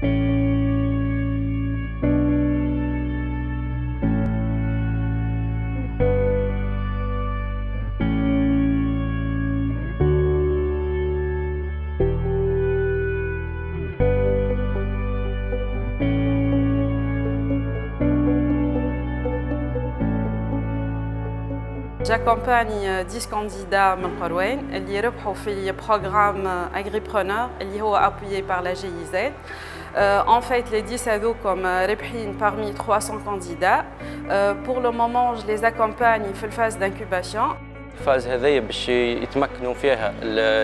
Thank you. جاكومباني 10 كانديدا من قروين اللي ربحوا في بروغرام اغريبرونور اللي هو ابويي بار لا جي زد En fait, les 10 هذوكم ربحين parmi 300 candidats. Pour le moment, je les accompagne في الفاز d'incubation. الفاز هذيا باش يتمكنوا فيها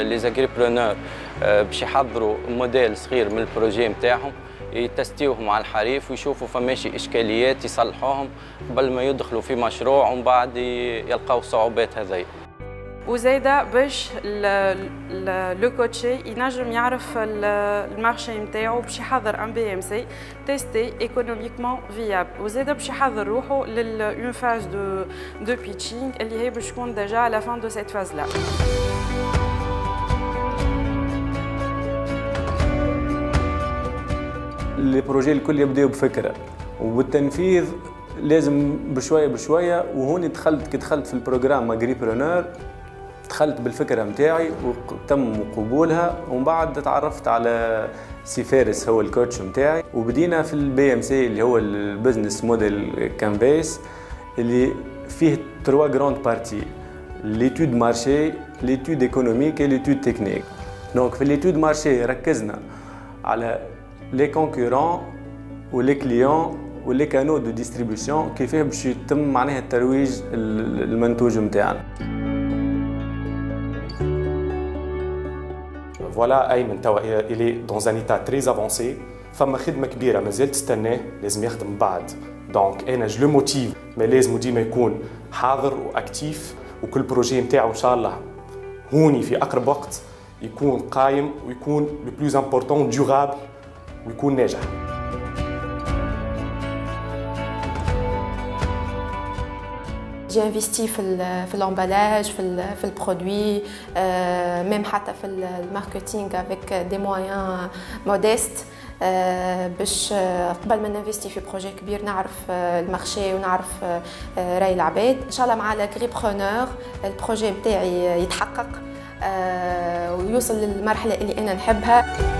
لي زاغريبرونور باش يحضروا موديل صغير من البروجي نتاعهم يتستيوهم على الحريف ويشوفوا فماشي إشكاليات يصلحوهم قبل ما يدخلوا في مشروع ومن بعد يلقاو صعوبات هذي. وزايده باش le coaché ينجم يعرف ال marché نتاعو باش يحضر un BMC testé économiquement viable. وزايده باش يحضر روحه ل l'une phase de de pitching اللي هي باش تكون déjà à la fin de cette phase-là ال projet الكل يبداو بفكرة. والتنفيذ لازم بشوية بشوية وهوني دخلت كي دخلت في ال programme Agripreneur دخلت بالفكرة نتاعي وتم قبولها. ومن بعد تعرفت على سي فارس هو ال coach نتاعي وبدينا في ال BMC اللي هو ال Business Model Canvas اللي فيه trois grandes parties l'étude marché l'étude économique l'étude technique donc في l'étude marché ركزنا على les concurrents و les clients و les canaux de distribution كيفاه باش يتم معناها الترويج المنتوج نتاعنا فوالا ايمن توا الي دون ان ايتا تري افونسي فما خدمه كبيره مازال تستناه لازم يخدم بعد دونك أنا جو موتيف ما لازم ديما يكون حاضر واكتيف وكل بروجي نتاعو ان شاء الله هوني في اقرب وقت يكون قايم ويكون لو بلوز امبورطون ديورابل ويكون ناجح. جي انفستي في في ال emballage في في ال produit même حتى في ال marketing avec des moyens modestes باش قبل ما ننفستي في projet كبير نعرف المارشي ونعرف رأي العباد. إن شاء الله مع l'Agripreneur ال projet نتاعي يتحقق ويوصل للمرحلة اللي أنا نحبها.